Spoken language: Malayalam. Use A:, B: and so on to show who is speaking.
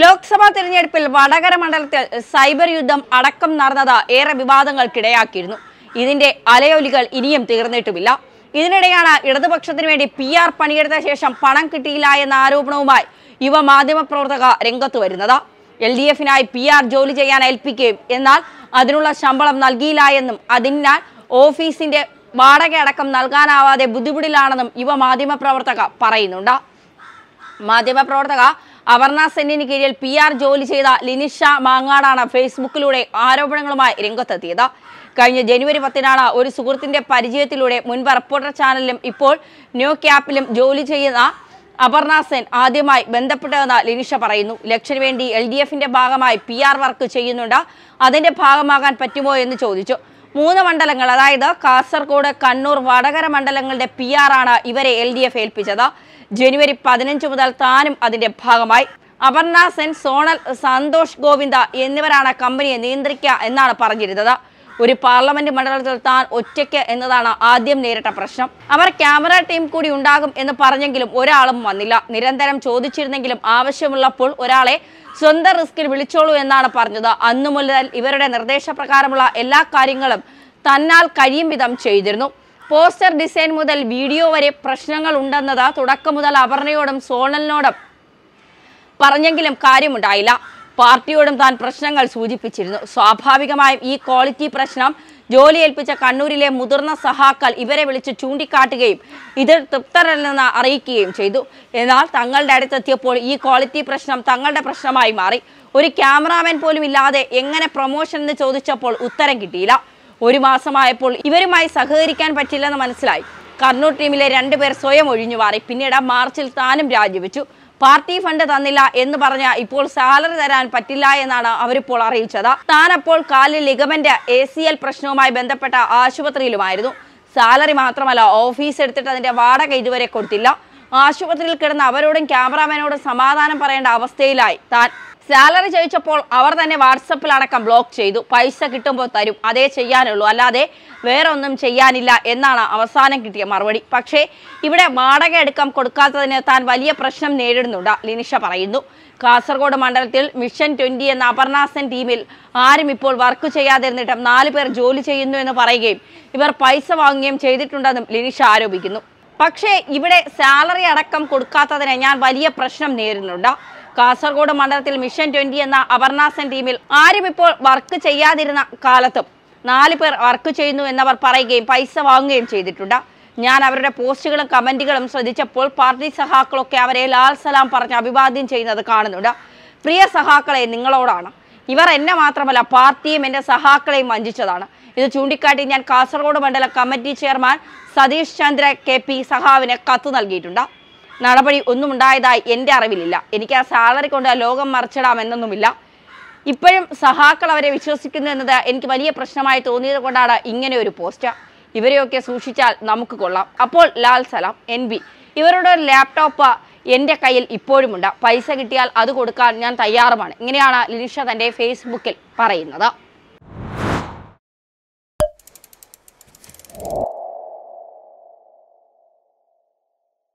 A: ലോക്സഭാ തിരഞ്ഞെടുപ്പിൽ വടകര മണ്ഡലത്തിൽ സൈബർ യുദ്ധം അടക്കം നടന്നത് ഏറെ വിവാദങ്ങൾക്കിടയാക്കിയിരുന്നു. ഇതിന്റെ അലയൊലികൾ ഇനിയും തീർന്നിട്ടുമില്ല. ഇതിനിടെയാണ് ഇടതുപക്ഷത്തിന് വേണ്ടി പി ആർ പണിയെടുത്ത ശേഷം പണം കിട്ടിയില്ല എന്ന ആരോപണവുമായി യുവ മാധ്യമപ്രവർത്തക രംഗത്ത് വരുന്നത്. എൽ ഡി എഫിനായി പി ആർ ജോലി ചെയ്യാൻ ഏൽപ്പിക്കുകയും എന്നാൽ അതിനുള്ള ശമ്പളം നൽകിയില്ല എന്നും അതിനാൽ ഓഫീസിന്റെ വാടക അടക്കം നൽകാനാവാതെ ബുദ്ധിമുട്ടിലാണെന്നും യുവ മാധ്യമപ്രവർത്തക പറയുന്നുണ്ട്. മാധ്യമപ്രവർത്തക അപർണ സെന്നിന് കീഴിൽ പി ആർ ജോലി ചെയ്ത ലിനിഷ മാങ്ങാടാണ് ഫേസ്ബുക്കിലൂടെ ആരോപണങ്ങളുമായി രംഗത്തെത്തിയത്. കഴിഞ്ഞ ജനുവരി പത്തിനാണ് ഒരു സുഹൃത്തിന്റെ പരിചയത്തിലൂടെ മുൻപ് റിപ്പോർട്ടർ ചാനലിലും ഇപ്പോൾ ന്യൂ ക്യാപ്പിലും ജോലി ചെയ്യുന്ന അപർണ സെൻ ആദ്യമായി ബന്ധപ്പെട്ടതെന്ന് ലിനിഷ പറയുന്നു. ലക്ഷന് വേണ്ടി എൽ ഭാഗമായി പി വർക്ക് ചെയ്യുന്നുണ്ട്. അതിന്റെ ഭാഗമാകാൻ പറ്റുമോ എന്ന് ചോദിച്ചു. മൂന്ന് മണ്ഡലങ്ങൾ അതായത് കാസർഗോഡ് കണ്ണൂർ വടകര മണ്ഡലങ്ങളുടെ പി ആണ് ഇവരെ എൽ ഡി എഫ് ഏൽപ്പിച്ചത്. ജനുവരി പതിനഞ്ച് മുതൽ താനും അതിന്റെ ഭാഗമായി. അപർണ സെൻ സോണൽ സന്തോഷ് ഗോവിന്ദ എന്നിവരാണ് കമ്പനിയെ നിയന്ത്രിക്കുക എന്നാണ് പറഞ്ഞിരുന്നത്. ഒരു പാർലമെന്റ് മണ്ഡലത്തിൽ താൻ ഒറ്റയ്ക്ക് എന്നതാണ് ആദ്യം നേരിട്ട പ്രശ്നം. അവർ ക്യാമറ ടീം കൂടി ഉണ്ടാകും എന്ന് പറഞ്ഞെങ്കിലും ഒരാളും വന്നില്ല. നിരന്തരം ചോദിച്ചിരുന്നെങ്കിലും ആവശ്യമുള്ളപ്പോൾ ഒരാളെ സ്വന്തം റിസ്കിൽ വിളിച്ചോളൂ എന്നാണ് പറഞ്ഞത്. അന്നു മുതൽ ഇവരുടെ നിർദ്ദേശപ്രകാരമുള്ള എല്ലാ കാര്യങ്ങളും തന്നാൽ കഴിയും വിധം ചെയ്തിരുന്നു. പോസ്റ്റർ ഡിസൈൻ മുതൽ വീഡിയോ വരെ പ്രശ്നങ്ങൾ ഉണ്ടെന്നത് തുടക്കം മുതൽ അപർണയോടും സോണലിനോടും പറഞ്ഞെങ്കിലും കാര്യമുണ്ടായില്ല. പാർട്ടിയോടും താൻ പ്രശ്നങ്ങൾ സൂചിപ്പിച്ചിരുന്നു. സ്വാഭാവികമായും ഈ ക്വാളിറ്റി പ്രശ്നം ജോലി ഏൽപ്പിച്ച കണ്ണൂരിലെ മുതിർന്ന സഹാക്കൾ ഇവരെ വിളിച്ച് ചൂണ്ടിക്കാട്ടുകയും ഇത് തൃപ്തരല്ലെന്ന് അറിയിക്കുകയും ചെയ്തു. എന്നാൽ തങ്ങളുടെ അടുത്തെത്തിയപ്പോൾ ഈ ക്വാളിറ്റി പ്രശ്നം തങ്ങളുടെ പ്രശ്നമായി മാറി. ഒരു ക്യാമറാമാൻ പോലും ഇല്ലാതെ എങ്ങനെ പ്രൊമോഷൻ എന്ന് ചോദിച്ചപ്പോൾ ഉത്തരം കിട്ടിയില്ല. ഒരു മാസമായപ്പോൾ ഇവരുമായി സഹകരിക്കാൻ പറ്റില്ലെന്ന് മനസ്സിലായി. കണ്ണൂർ ടീമിലെ രണ്ടുപേർ സ്വയം ഒഴിഞ്ഞു മാറി. പിന്നീട് മാർച്ചിൽ താനും രാജിവെച്ചു. പാർട്ടി ഫണ്ട് തന്നില്ല എന്ന് പറഞ്ഞ ഇപ്പോൾ സാലറി തരാൻ പറ്റില്ല എന്നാണ് അവരിപ്പോൾ അറിയിച്ചത്. താൻ അപ്പോൾ കാലിൽ ലിഗമെന്റ് എ സി എൽ പ്രശ്നവുമായി ബന്ധപ്പെട്ട ആശുപത്രിയിലുമായിരുന്നു. സാലറി മാത്രമല്ല ഓഫീസ് എടുത്തിട്ട് അതിന്റെ വാടക ഇതുവരെ കൊടുത്തില്ല. ആശുപത്രിയിൽ കിടന്ന അവരോടും ക്യാമറാമാനോടും സമാധാനം പറയേണ്ട അവസ്ഥയിലായി. താൻ സാലറി ചോദിച്ചപ്പോൾ അവർ തന്നെ വാട്സപ്പിൽ അടക്കം ബ്ലോക്ക് ചെയ്തു. പൈസ കിട്ടുമ്പോൾ തരും. അതേ ചെയ്യാനുള്ളൂ. അല്ലാതെ വേറെ ഒന്നും ചെയ്യാനില്ല എന്നാണ് അവസാനം കിട്ടിയ മറുപടി. പക്ഷേ ഇവിടെ വാടക എടുക്കം കൊടുക്കാത്തതിന് താൻ വലിയ പ്രശ്നം നേരിടുന്നുണ്ട് ലിനിഷ പറയുന്നു. കാസർഗോഡ് മണ്ഡലത്തിൽ മിഷൻ ട്വന്റി എന്ന അപർണാസൻ ടീമിൽ ആരും ഇപ്പോൾ വർക്ക് ചെയ്യാതിരുന്നിട്ടും നാല് പേർ ജോലി ചെയ്യുന്നു എന്ന് പറയുകയും ഇവർ പൈസ വാങ്ങുകയും ചെയ്തിട്ടുണ്ടെന്നും ലിനിഷ ആരോപിക്കുന്നു. പക്ഷേ ഇവിടെ സാലറി അടക്കം കൊടുക്കാത്തതിന് ഞാൻ വലിയ പ്രശ്നം നേരിടുന്നുണ്ട്. കാസർഗോഡ് മണ്ഡലത്തിൽ മിഷൻ ട്വന്റി എന്ന അപർണാസൻ ടീമിൽ ആരും ഇപ്പോൾ വർക്ക് ചെയ്യാതിരുന്ന കാലത്തും നാല് പേർ വർക്ക് ചെയ്യുന്നു എന്നവർ പറയുകയും പൈസ വാങ്ങുകയും ചെയ്തിട്ടുണ്ട്. ഞാൻ അവരുടെ പോസ്റ്റുകളും കമന്റുകളും ശ്രദ്ധിച്ചപ്പോൾ പാർട്ടി സഹാക്കളൊക്കെ അവരെ ലാൽ സലാം പറഞ്ഞ് അഭിവാദ്യം ചെയ്യുന്നത് കാണുന്നുണ്ട്. പ്രിയ സഹാക്കളെ നിങ്ങളോടാണ്. ഇവർ എന്നെ മാത്രമല്ല പാർട്ടിയും എന്റെ സഹാക്കളെയും വഞ്ചിച്ചതാണ്. ഇത് ചൂണ്ടിക്കാട്ടി ഞാൻ കാസർഗോഡ് മണ്ഡല committee chairman Satish Chandra K P സഹാവിന് കത്ത് നൽകിയിട്ടുണ്ട്. നടപടി ഒന്നും ഉണ്ടായതായി എന്റെ അറിവിലില്ല. എനിക്ക് ആ സാലറി കൊണ്ട് ആ ലോകം മറിച്ചിടാമെന്നൊന്നുമില്ല. ഇപ്പോഴും സഹാക്കൾ അവരെ വിശ്വസിക്കുന്നു എന്നത് എനിക്ക് വലിയ പ്രശ്നമായി തോന്നിയത് കൊണ്ടാണ് ഇങ്ങനെ ഒരു പോസ്റ്റ്. ഇവരെയൊക്കെ സൂക്ഷിച്ചാൽ നമുക്ക് കൊള്ളാം. അപ്പോൾ ലാൽ സലാം എൻ ബി ഇവരുടെ ഒരു ലാപ്ടോപ്പ് എന്റെ കയ്യിൽ ഇപ്പോഴുമുണ്ട്. പൈസ കിട്ടിയാൽ അത് കൊടുക്കാൻ ഞാൻ തയ്യാറുമാണ്. ഇങ്ങനെയാണ് ലിനിഷ തന്റെ ഫേസ്ബുക്കിൽ പറയുന്നത്.